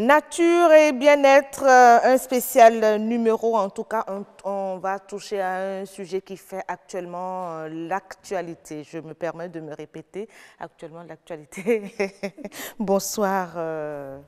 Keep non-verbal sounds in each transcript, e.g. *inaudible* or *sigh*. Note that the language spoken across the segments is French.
Nature et bien-être, euh, un spécial numéro. En tout cas, on, va toucher à un sujet qui fait actuellement euh, l'actualité. Je me permets de me répéter, actuellement l'actualité. *laughs* Bonsoir. Euh,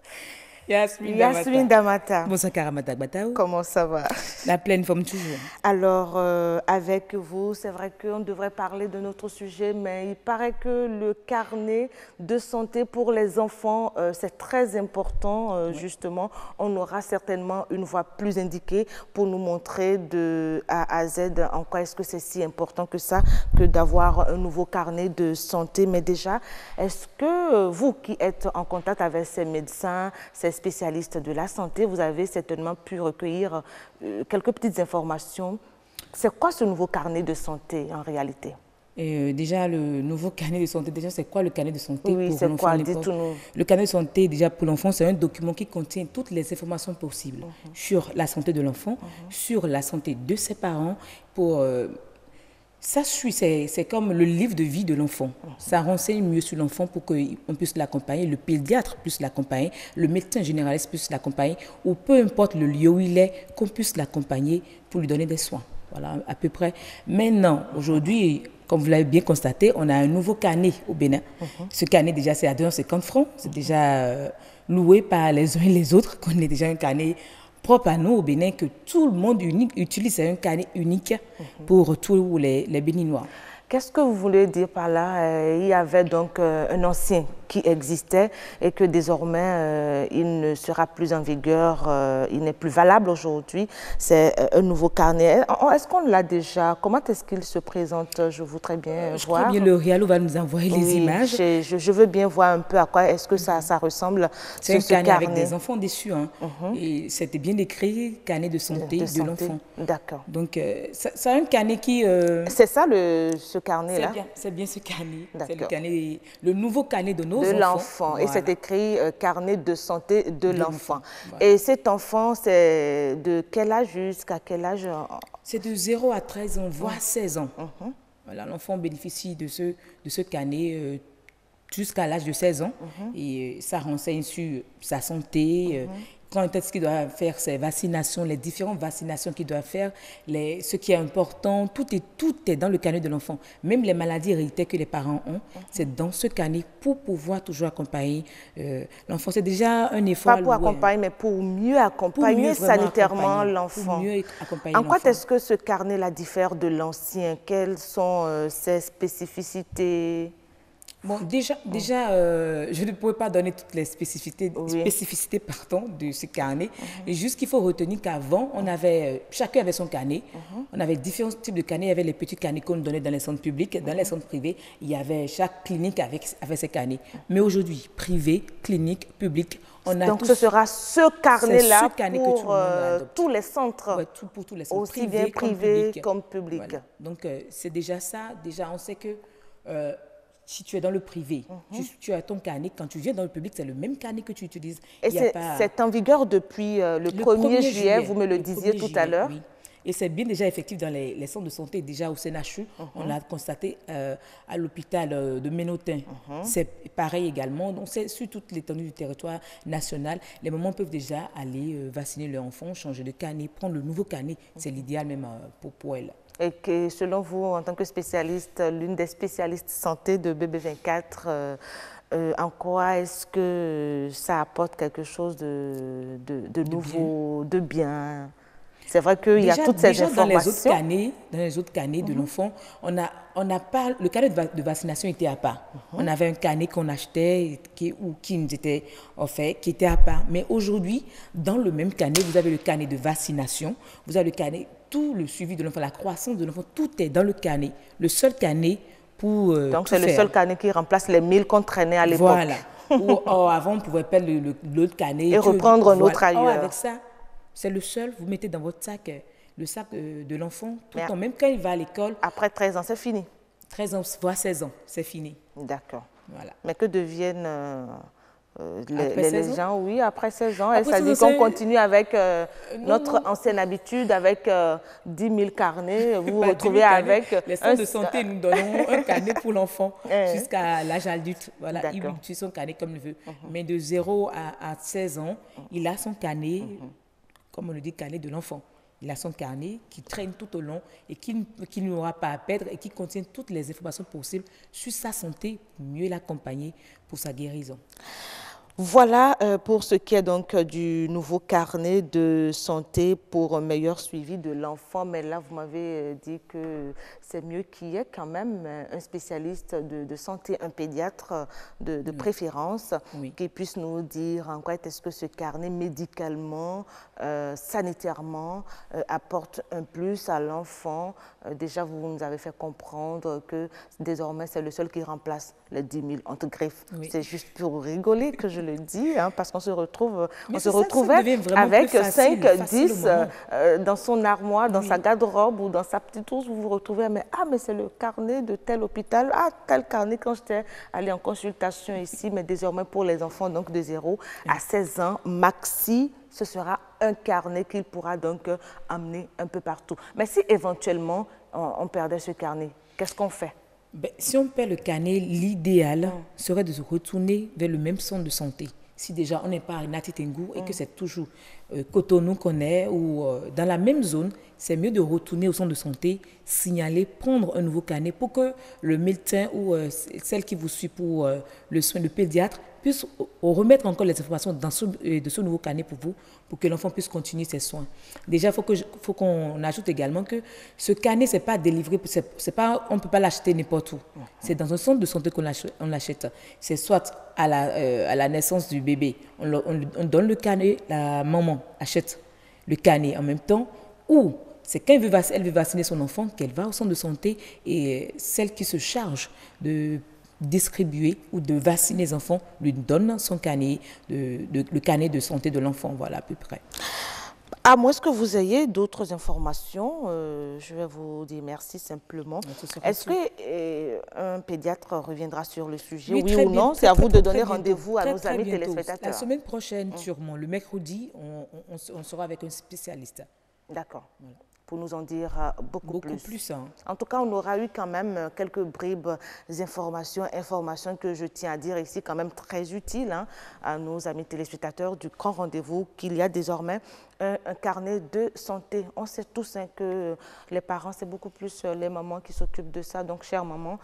Yasmine, Damata. Bonsoir Karamata Comment ça va? La pleine forme toujours. Alors, euh, avec vous, c'est vrai qu'on devrait parler de notre sujet, mais il paraît que le carnet de santé pour les enfants, euh, c'est très important, euh, justement. On aura certainement une voix plus indiquée pour nous montrer de A à Z en quoi est-ce que c'est si important que ça, que d'avoir un nouveau carnet de santé. Mais déjà, est-ce que vous qui êtes en contact avec ces médecins, ces spécialiste de la santé, vous avez certainement pu recueillir euh, quelques petites informations. C'est quoi ce nouveau carnet de santé en réalité? Et euh, déjà, le nouveau *laughs* carnet de santé, déjà, c'est quoi le carnet de santé oui, pour l'enfant Le carnet de santé, déjà, pour l'enfant, c'est un document qui contient toutes les informations possibles mhm. sur la santé de l'enfant, mhm. sur la santé de ses parents, pour euh, ça suit, c'est comme le livre de vie de l'enfant. Ça renseigne mieux sur l'enfant pour qu'on puisse l'accompagner, le pédiatre puisse l'accompagner, le médecin généraliste puisse l'accompagner, ou peu importe le lieu où il est, qu'on puisse l'accompagner pour lui donner des soins. Voilà, à peu près. Maintenant, aujourd'hui, comme vous l'avez bien constaté, on a un nouveau carnet au Bénin. Mhm. Ce carnet, déjà, c'est à 250 francs. C'est déjà euh, loué par les uns et les autres, *laughs* qu'on ait déjà un carnet propre à nous au Bénin que tout le monde utilise un carnet unique pour tous les, les Béninois. Qu'est-ce que vous voulez dire par là? Euh, Il y avait donc euh, un ancien qui existait et que désormais euh, il ne sera plus en vigueur, euh, il n'est plus valable aujourd'hui. C'est euh, un nouveau carnet. Est-ce qu'on l'a déjà? Comment est-ce qu'il se présente? Je voudrais bien je voir. crois bien le Riallo va nous envoyer les images. Je, veux bien voir un peu à quoi est-ce que ça, ça ressemble. C'est un carnet, avec des enfants dessus. Hein. Mhm. Et c'était bien écrit, carnet de santé de, l'enfant. D'accord. Donc c'est un carnet qui... C'est ça le, ce carnet-là? C'est bien, bien, ce carnet. C'est le, carnet, le nouveau carnet de nos de l'enfant. Et c'est écrit euh, carnet de santé de, l'enfant. Et cet enfant, c'est de quel âge jusqu'à quel âge C'est de 0 à 13 ans, voire 16 ans. Mhm. Voilà, l'enfant bénéficie de ce, de ce carnet euh, jusqu'à l'âge de 16 ans. Mhm. Et euh, ça renseigne sur sa santé, mhm quand est-ce qu'il doit faire ses vaccinations, les différentes vaccinations qu'il doit faire, les, ce qui est important, tout est, tout est dans le carnet de l'enfant. Même les maladies héréditaires que les parents ont, c'est dans ce carnet pour pouvoir toujours accompagner euh, l'enfant. C'est déjà un effort. Pas pour accompagner, mais pour mieux accompagner sanitairement l'enfant. mieux accompagner En quoi est-ce que ce carnet-là diffère de l'ancien? Quelles sont euh, ses spécificités? Bon, déjà, déjà euh, je ne pourrais pas donner toutes les spécificités, spécificités pardon, de ce carnet. Et juste qu'il faut retenir qu'avant, on avait, euh, chacun avait son carnet. Mhm. On avait différents types de carnets. Il y avait les petits carnets qu'on donnait dans les centres publics. Dans les centres privés, il y avait chaque clinique avec, avec ses carnets. Mais aujourd'hui, privé, clinique, public, on a Donc ce sera ce carnet-là pour euh, tous les centres, ouais, tout, pour tous les centres, aussi bien privés comme publics. Donc c'est déjà ça. Déjà, on sait que si tu es dans le privé, mhm. tu, as ton carnet. Quand tu viens dans le public, c'est le même carnet que tu utilises. Et c'est en vigueur depuis euh, le, 1er, juillet, vous me le, disiez tout à l'heure. Et c'est bien déjà effectif dans les, centres de santé, déjà au CNHU. Mhm. On l'a constaté euh, à l'hôpital euh, de Ménotin. Mhm. C'est pareil également. Donc, c'est sur toute l'étendue du territoire national. Les mamans peuvent déjà aller vacciner leur enfant, changer de carnet, prendre le nouveau carnet. C'est l'idéal même pour, pour elles et que selon vous, en tant que spécialiste, l'une des spécialistes santé de BB24, euh, euh, en quoi est-ce que ça apporte quelque chose de, de, nouveau, de bien? C'est vrai qu'il y a toutes ces informations. Dans les autres canets, dans les autres canets de mhm. l'enfant, on a, on a pas, le carnet de, vaccination était à part. Mhm. On avait un carnet qu'on achetait qui, ou qui nous était offert, qui était à part. Mais aujourd'hui, dans le même carnet, vous avez le carnet de vaccination, vous avez le carnet tout le suivi de l'enfant, la croissance de l'enfant, tout est dans le carnet. Le seul carnet pour. Euh, Donc c'est le seul carnet qui remplace les mille qu'on traînait à l'époque. Voilà. *laughs* Ou oh, avant, on pouvait perdre l'autre carnet. Et reprendre un autre ailleurs. Oh, avec ça, c'est le seul, vous mettez dans votre sac euh, le sac euh, de l'enfant tout le temps, même quand il va à l'école. Après 13 ans, c'est fini 13 ans, voire 16 ans, c'est fini. D'accord. Voilà. Mais que deviennent euh, les, gens, oui, après 16 ans. et ça dit qu'on continue avec euh, notre ancienne habitude, avec 10 000 carnets. Vous *laughs* vous bah, retrouvez avec. Les centres de santé, nous donnons un *laughs* carnet pour l'enfant eh. jusqu'à l'âge adulte. Voilà, il utilise son carnet comme il veut. Mhm. Mais de 0 à, 16 ans, il a son carnet, mhm. Comme on le dit, carnet de l'enfant. Il a son carnet qui traîne tout au long et qui, qui n'aura pas à perdre et qui contient toutes les informations possibles sur sa santé pour mieux l'accompagner pour sa guérison. Voilà euh, pour ce qui est donc euh, du nouveau carnet de santé pour un meilleur suivi de l'enfant. Mais là, vous m'avez euh, dit que c'est mieux qu'il y ait quand même un spécialiste de, santé, un pédiatre de, préférence, qui puisse nous dire en quoi est-ce que ce carnet médicalement, sanitairement, apporte un plus à l'enfant. déjà, vous nous avez fait comprendre que désormais, c'est le seul qui remplace les 10 000 entre griffes. C'est juste pour rigoler que je le dis, hein, parce qu'on se retrouve, on se retrouvait avec 5, 10 euh, dans son armoire, dans sa garde-robe ou dans sa petite trousse, vous vous retrouvez, mais ah, mais c'est le carnet de tel hôpital, ah, tel carnet quand j'étais allée en consultation ici, mais désormais pour les enfants donc de 0 à 16 ans, maxi, ce sera un carnet qu'il pourra donc euh, amener un peu partout. Mais si éventuellement on perdait ce carnet, qu'est-ce qu'on fait? Ben, si on perd le carnet, l'idéal serait de se retourner vers le même centre de santé. Si déjà on n'est pas à Natitengu et que c'est toujours euh, Cotonou qu'on est ou euh, dans la même zone, c'est mieux de retourner au centre de santé, signaler, prendre un nouveau carnet pour que le médecin ou euh, celle qui vous suit pour le soin, le pédiatre, puisse remettre encore les informations dans ce, de ce nouveau carnet pour vous, pour que l'enfant puisse continuer ses soins. Déjà, il faut qu'on faut ajoute également que ce carnet, c'est pas délivré, c'est pas, on ne peut pas l'acheter n'importe où. C'est dans un centre de santé qu'on l'achète. C'est soit à la, à la naissance du bébé, on, on donne le carnet, la maman achète le carnet en même temps, ou c'est quand elle veut, elle veut vacciner son enfant qu'elle va au centre de santé et celle qui se charge de distribuer ou de vacciner les enfants lui donne son carnet, de, le carnet de santé de l'enfant, voilà à peu près. À moins que vous ayez d'autres informations, euh, je vais vous dire merci simplement. Est-ce que euh, un pédiatre reviendra sur le sujet, oui, ou non? C'est à vous de donner rendez-vous à nos amis téléspectateurs. La semaine prochaine, sûrement, le mercredi, on, sera avec un spécialiste. D'accord pour nous en dire euh, beaucoup, plus. Hein. En tout cas, on aura eu quand même euh, quelques bribes d'informations, informations que je tiens à dire ici, quand même très utiles hein, à nos amis téléspectateurs du grand rendez-vous qu'il y a désormais un, carnet de santé. On sait tous hein, que les parents, c'est beaucoup plus euh, les mamans qui s'occupent de ça. Donc, chère maman,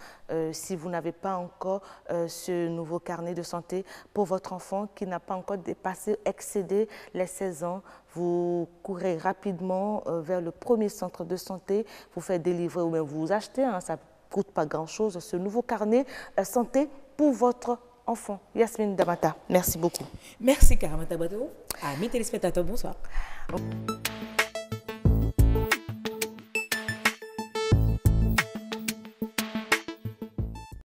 si vous n'avez pas encore ce nouveau carnet de santé pour votre enfant qui n'a pas encore dépassé, excédé les 16 ans, vous courez rapidement euh, vers le premier centre de santé, vous faites délivrer ou bien vous achetez, hein, ça ne coûte pas grand-chose, ce nouveau carnet euh, santé pour votre enfant. Yasmine Damata, merci beaucoup. Merci Karamata Badou. Amis téléspectateurs, bonsoir.